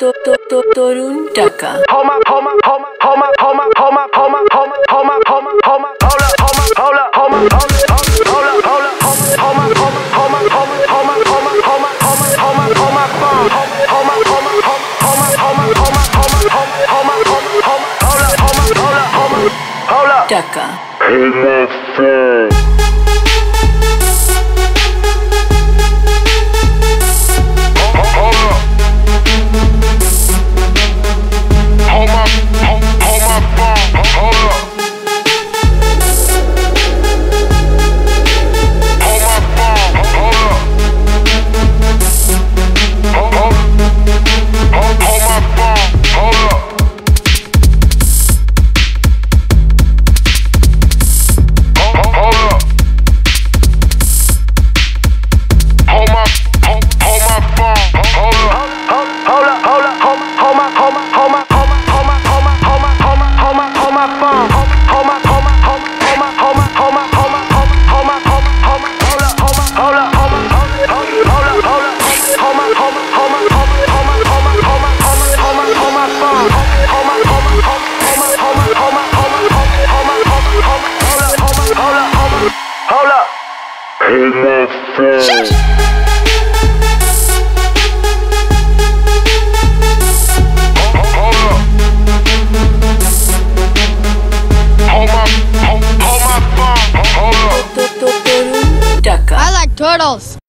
তরুণ টাকা হোমা হোমা হোমা হোমা হোমা হোমা হোমা হোমা হোমা হোমা হোমা হোলা হোমা হোলা হোমা হোলা হোলা হোমা হোমা হোমা হোমা হোমা হোমা হোমা হোমা হোমা হোমা হোমা হোমা হোমা হোমা হোমা হোমা হোমা হোলা হোমা হোলা হোমা হোলা টাকা হোমা Hold my, hold my phone. Hold up. I like turtles.